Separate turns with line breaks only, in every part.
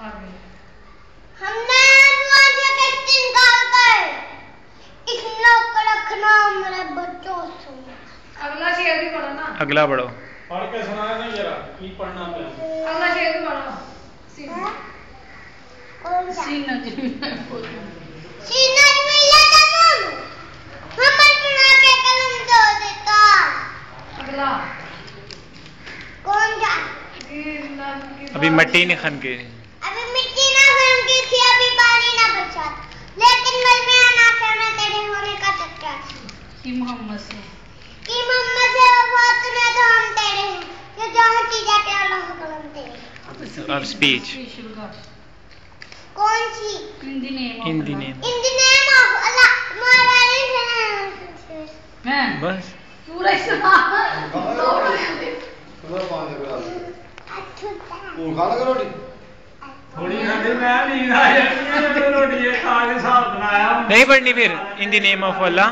अगला हमने
पढ़ के सुना नहीं जरा की पढ़ना पे
अगला शेर भी पढ़ो ना।
अगला पढ़ो।
पढ़ के
सुनाना नहीं जरा की पढ़ना पे के कलम भी देता?
अगला।
कौन जा
अभी मट्टी नहीं खन के।
कि
मोहम्मद से।
कि मोहम्मद से वफात ने तो हम तेरे हैं कि जहाँ चीज़ें के अल्लाह कलम तेरे
अब स्पीच
कौन सी?
Hindi name
Hindi name
in the name of Allah mobile
मैं
बस।
पूरा ही सुना।
अछूता
रोटी? थोड़ी खाती मैं नींद आ जाती है जब रोटी ये खा के साथ बनाया।
नहीं पढ़नी फिर in the name of Allah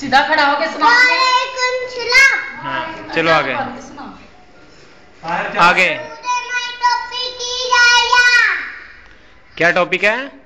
सीधा खड़ा होके सुना
हाँ चलो आगे। आगे। क्या टॉपिक है?